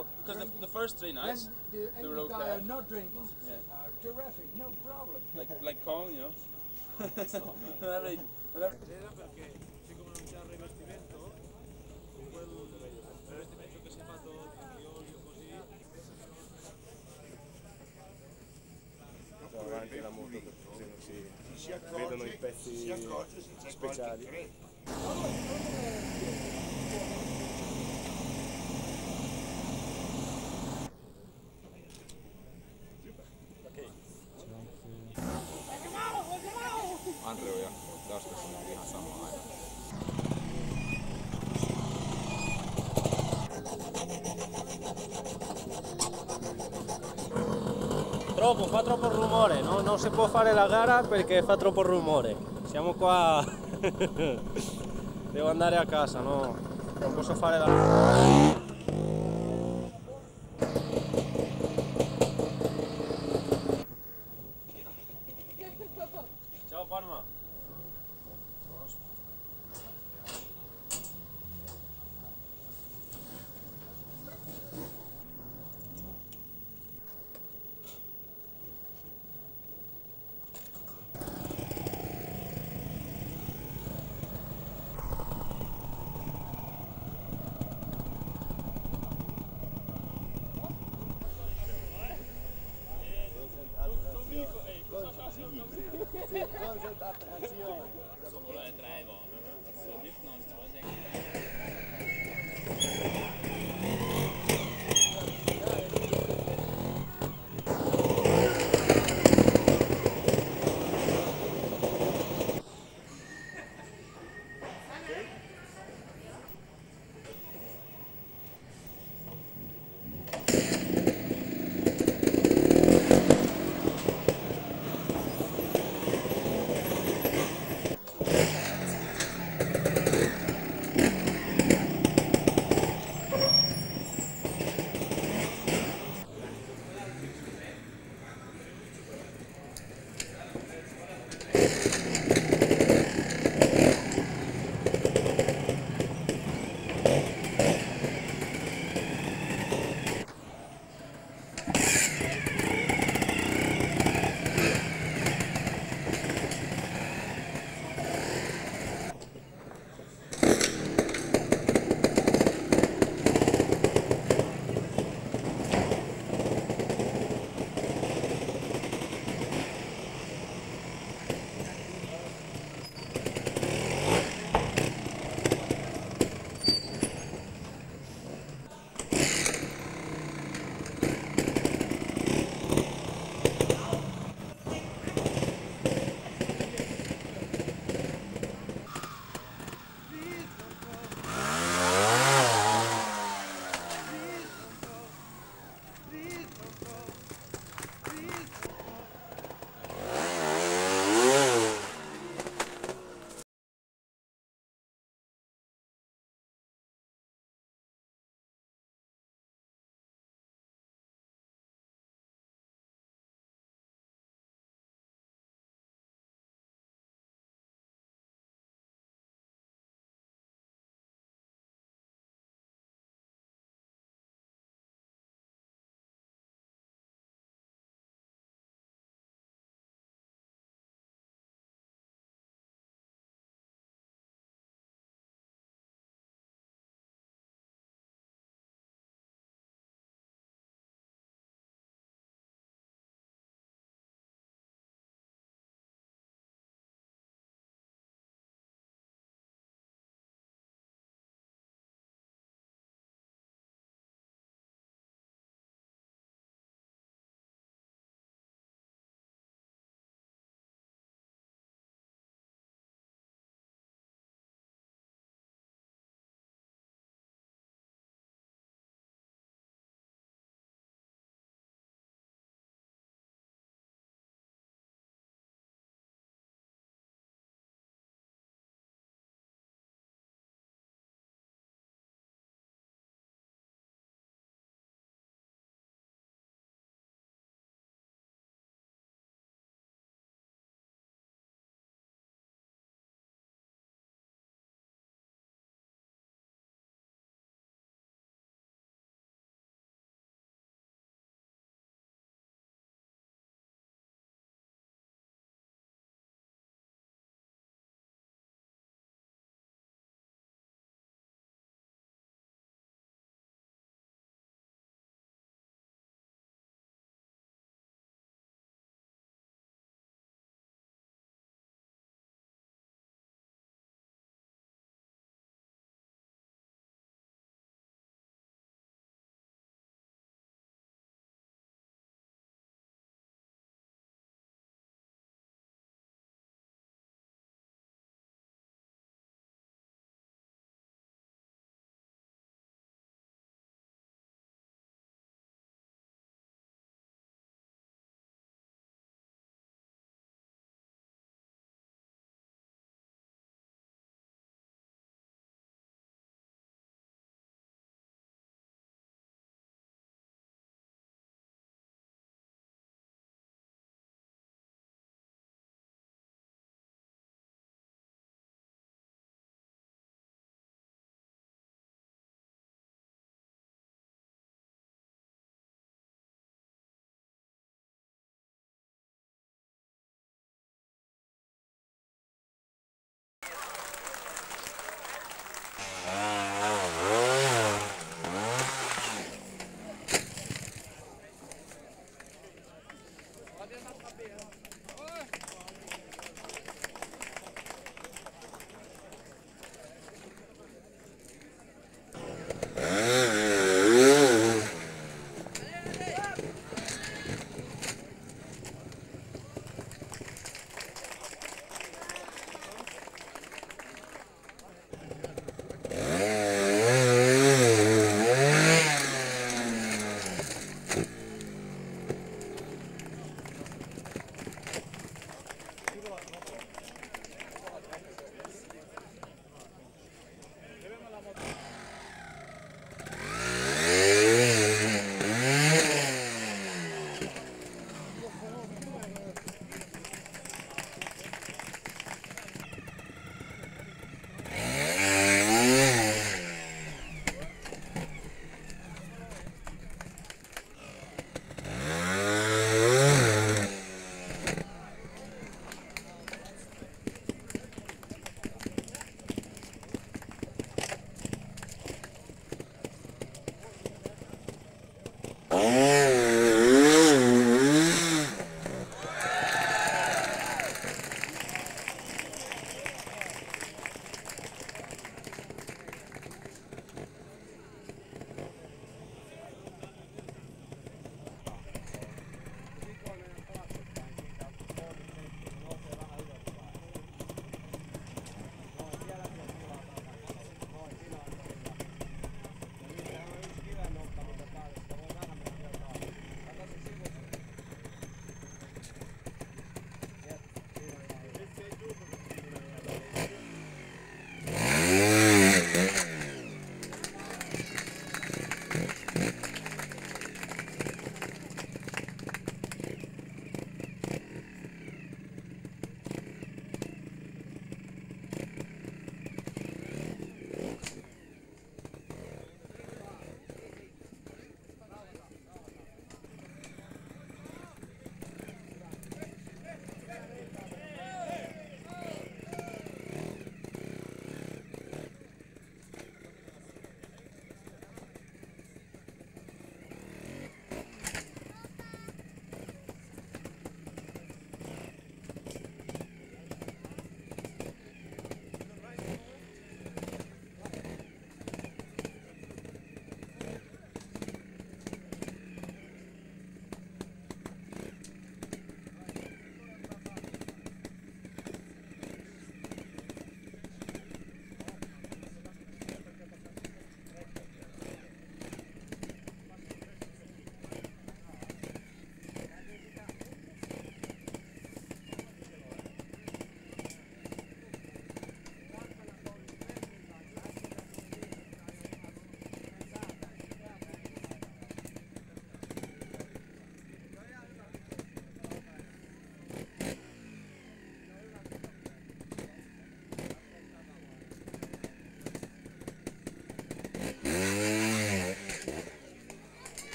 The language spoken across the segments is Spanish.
well, because the, the, first three nights the, they were okay. Are not drinking. Yeah. Uh, terrific, no problem. Like like Kong, you know. vedono i pezzi speciali. Fa troppo rumore, no? non si può fare la gara perché fa troppo rumore. Siamo qua. Devo andare a casa, no? Non posso fare la.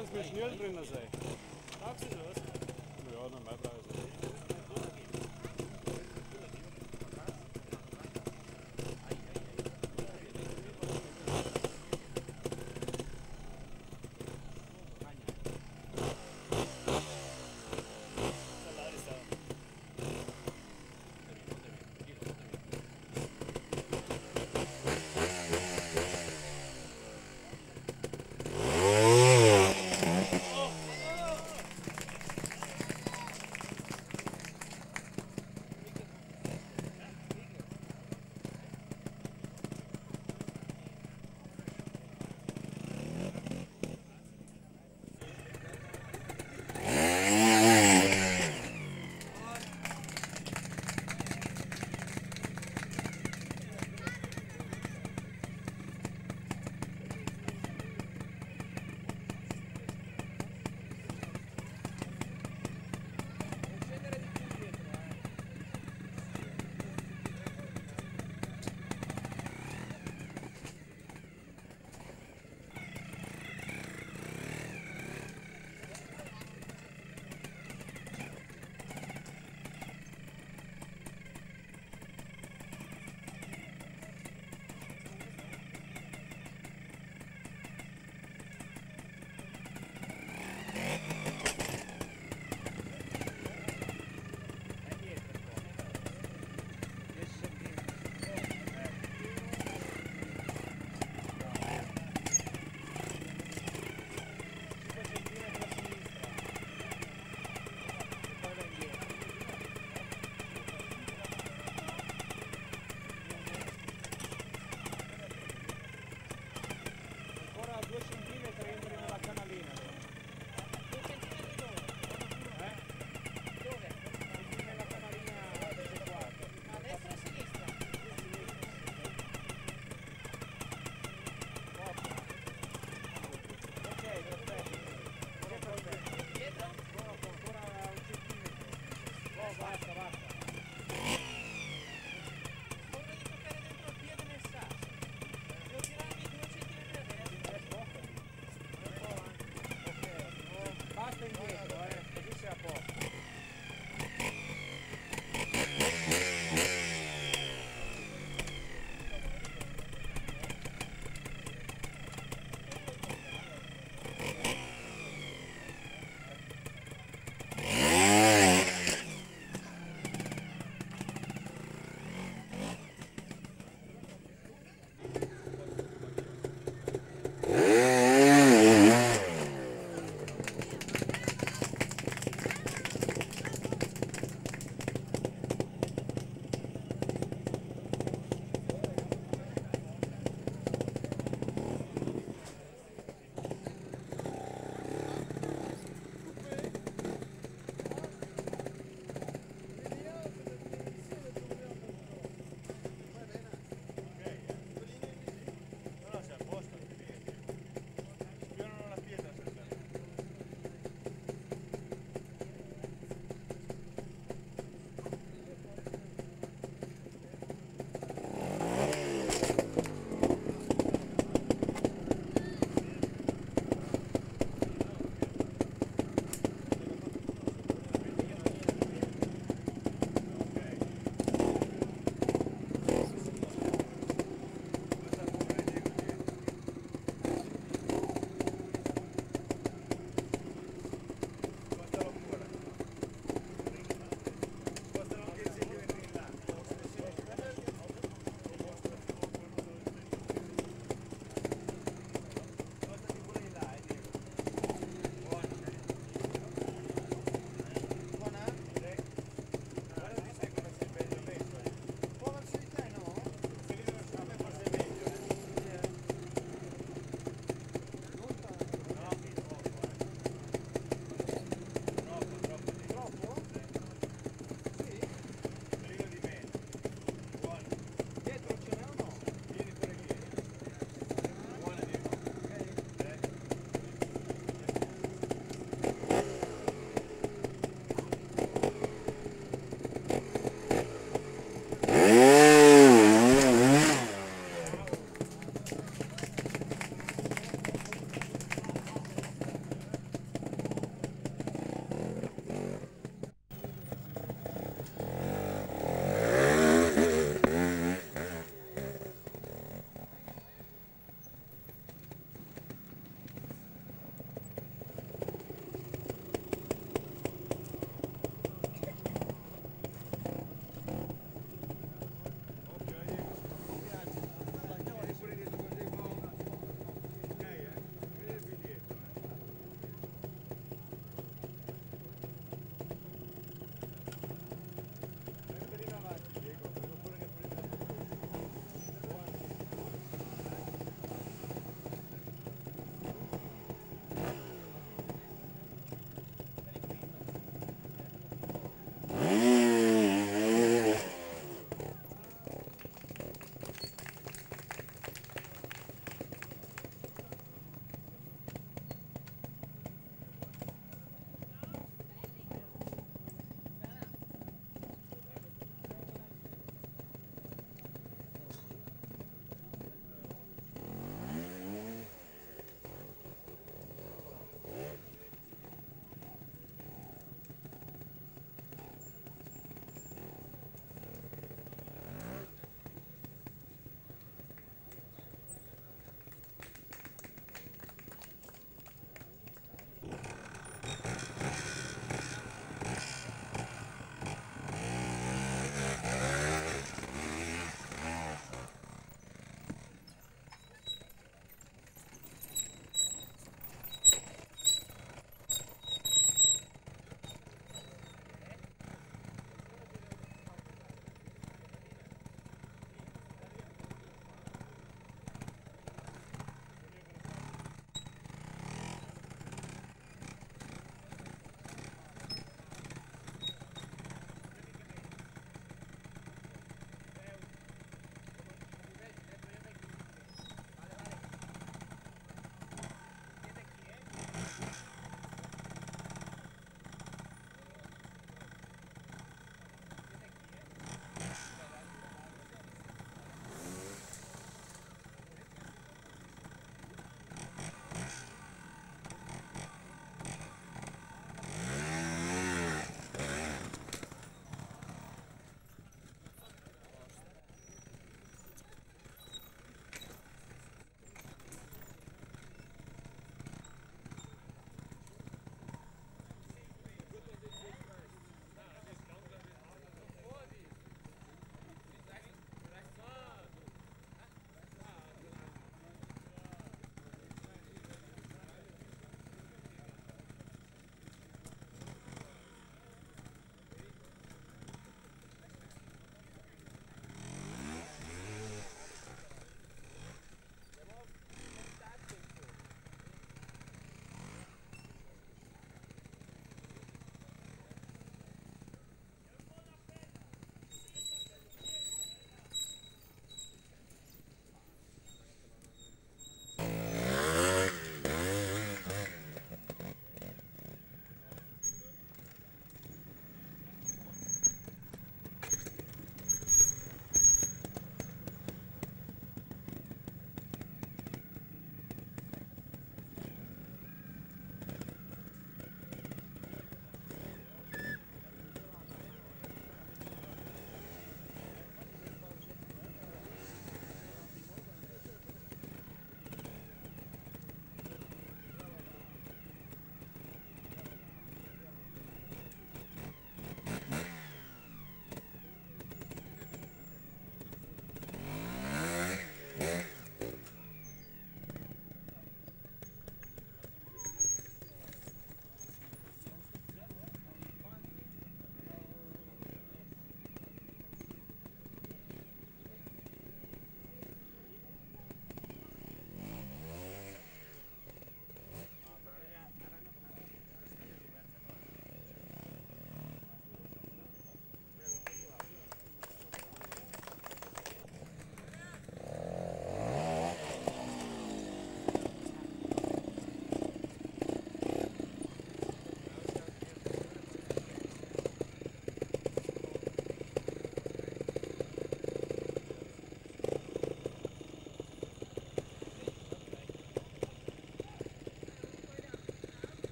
kannst mir schnell drin sein.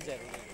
んじゃな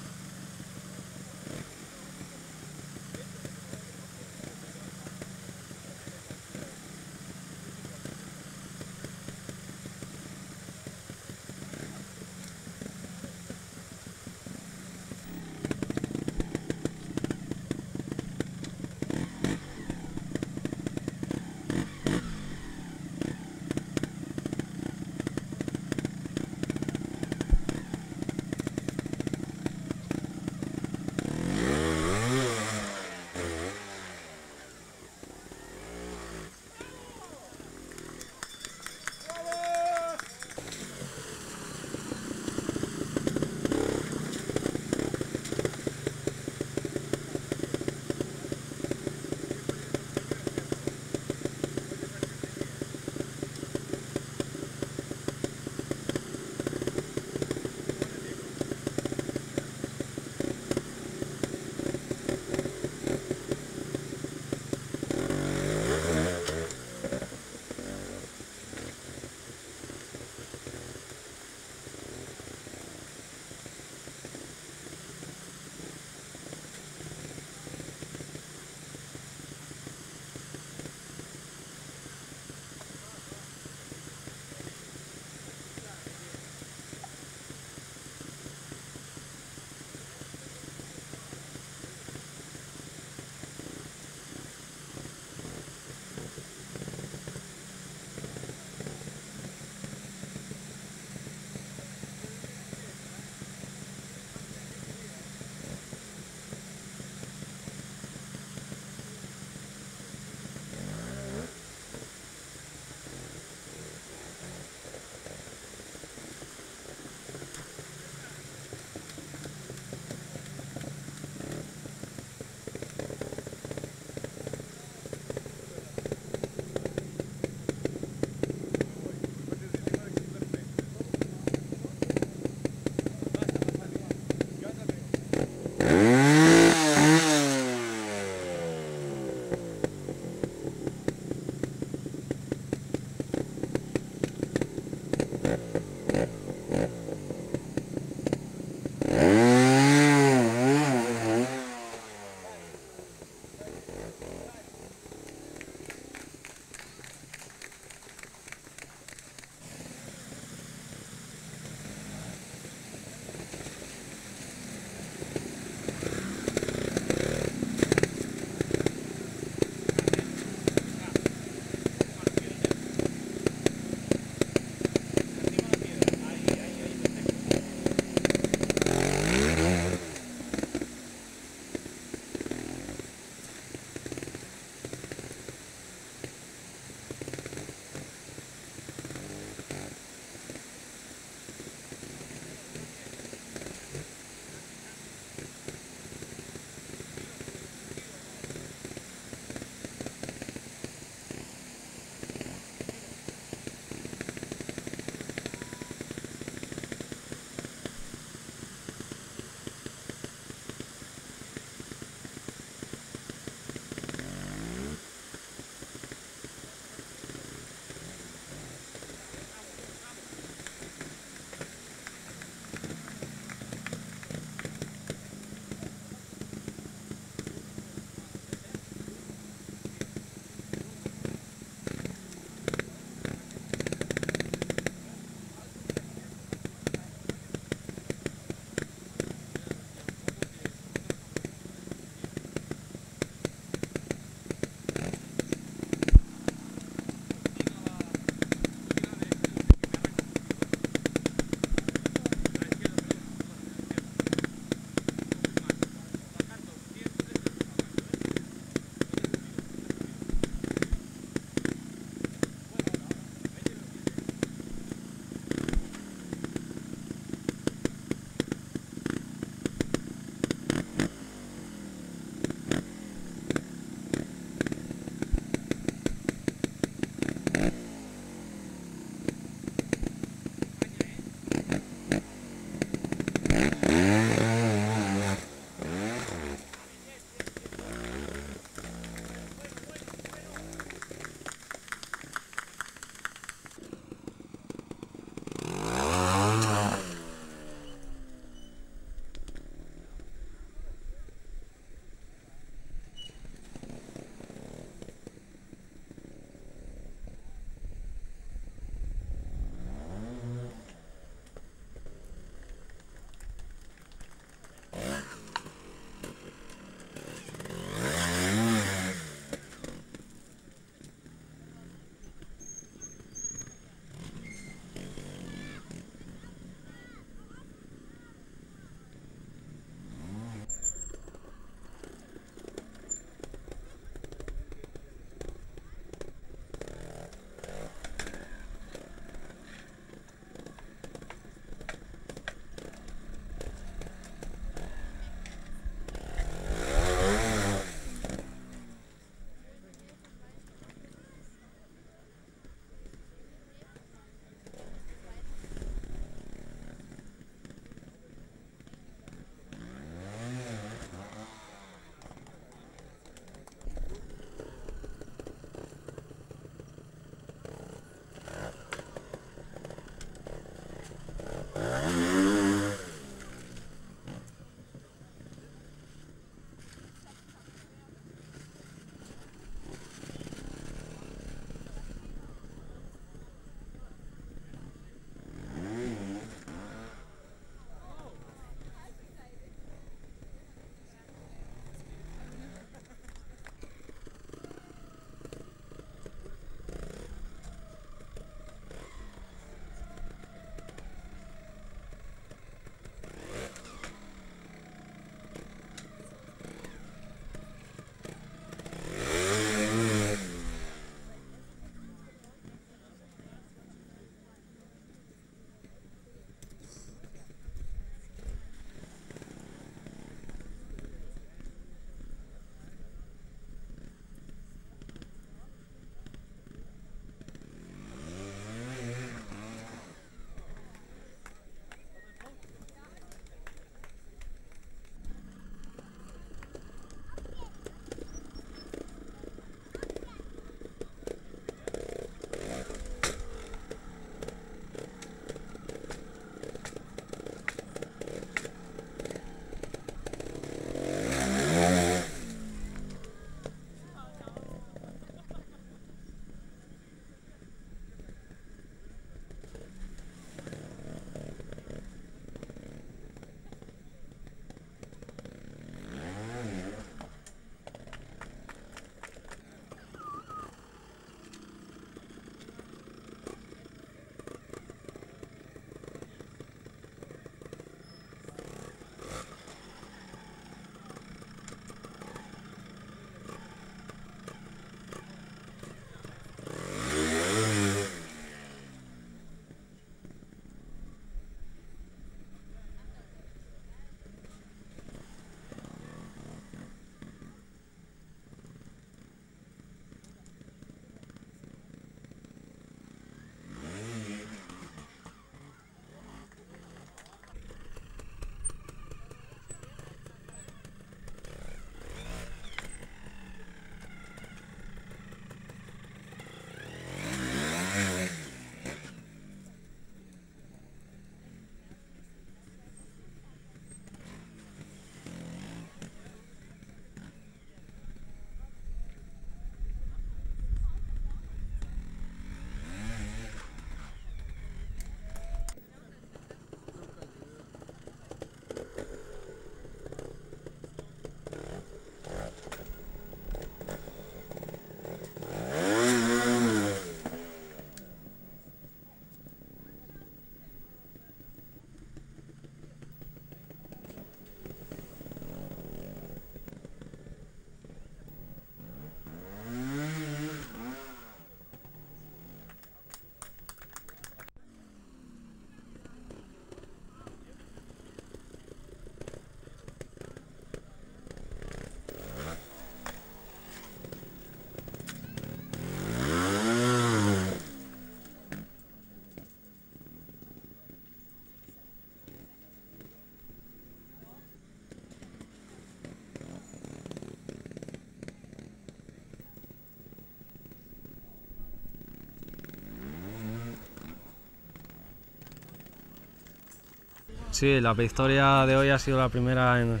Sí, la victoria de hoy ha sido la primera en,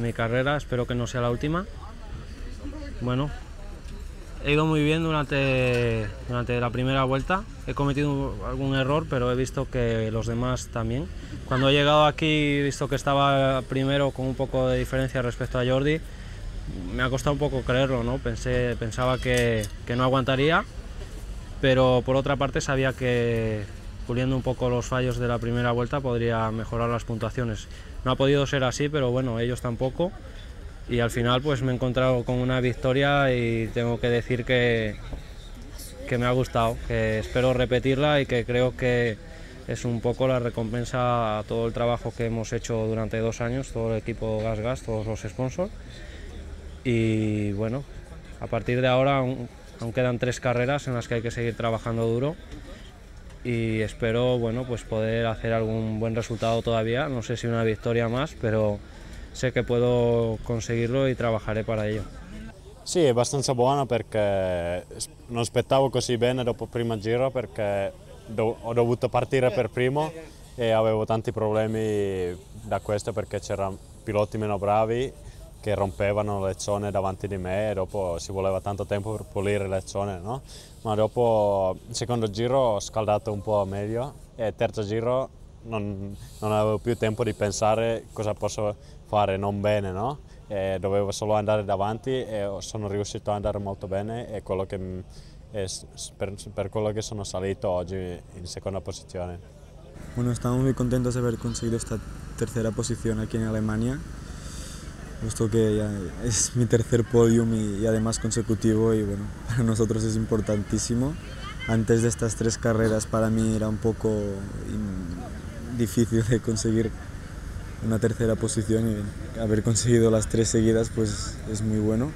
mi carrera, espero que no sea la última. Bueno, he ido muy bien durante, durante la primera vuelta, he cometido algún error, pero he visto que los demás también. Cuando he llegado aquí he visto que estaba primero con un poco de diferencia respecto a Jordi, me ha costado un poco creerlo, ¿no? Pensé, pensaba que, que no aguantaría, pero por otra parte sabía que puliendo un poco los fallos de la primera vuelta podría mejorar las puntuaciones. No ha podido ser así, pero bueno, ellos tampoco. Y al final pues me he encontrado con una victoria y tengo que decir que, que me ha gustado, que espero repetirla y que creo que es un poco la recompensa a todo el trabajo que hemos hecho durante dos años, todo el equipo Gas Gas, todos los sponsors. Y bueno, a partir de ahora aún, aún quedan tres carreras en las que hay que seguir trabajando duro y espero bueno, pues poder hacer algún buen resultado todavía, no sé si una victoria más, pero sé che puedo conseguirlo e trabajaré para ello. Sì, è abbastanza buono perché non aspettavo così bene dopo il primo giro perché ho dovuto partire per primo e avevo tanti problemi da questo perché c'erano piloti meno bravi che rompevano le zone davanti di me e dopo si voleva tanto tempo per pulire le zone, no? Ma dopo il secondo giro ho scaldato un po' meglio e il terzo giro non, non avevo più tempo di pensare cosa posso fare non bene, no? E dovevo solo andare davanti e sono riuscito ad andare molto bene e quello che, è per, per quello che sono salito oggi in seconda posizione. Bueno, estamos muy contentos de haber conseguido esta tercera posición aquí en Alemania, puesto que ya es mi tercer podium y, y además consecutivo y bueno, para nosotros es importantísimo. Antes de estas tres carreras para mí era un poco difícil de conseguir una tercera posición y haber conseguido las tres seguidas pues es muy bueno.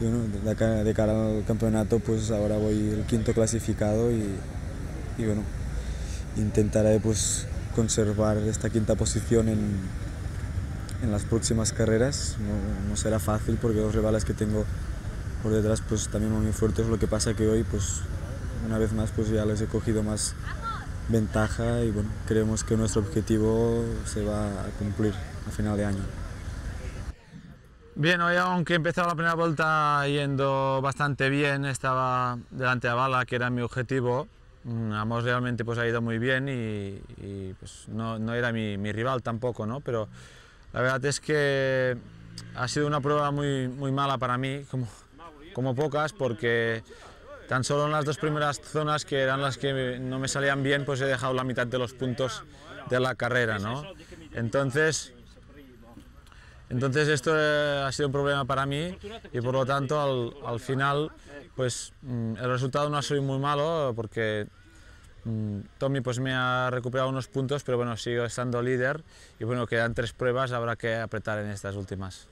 Y bueno, de cara al campeonato pues ahora voy el quinto clasificado y, y bueno, intentaré pues conservar esta quinta posición en, en las próximas carreras. No, no, será fácil porque los rivales que tengo por detrás pues también son muy fuertes, lo que pasa que hoy pues una vez más pues ya les he cogido más ventaja y bueno, creemos que nuestro objetivo se va a cumplir a final de año. Bien, hoy aunque he empezado la primera vuelta yendo bastante bien, estaba delante de Bala, que era mi objetivo, mm, Amos realmente pues ha ido muy bien y, y pues no, no era mi, mi, rival tampoco, ¿no? pero la verdad es que ha sido una prueba muy, muy mala para mí, como, como pocas, porque Tan solo en las dos primeras zonas, que eran las que no me salían bien, pues he dejado la mitad de los puntos de la carrera, ¿no? Entonces, entonces esto eh, ha sido un problema para mí y por lo tanto al, al final pues mm, el resultado no ha sido muy malo porque Tommy pues me ha recuperado unos puntos pero bueno sigo estando líder y bueno quedan tres pruebas habrá que apretar en estas últimas.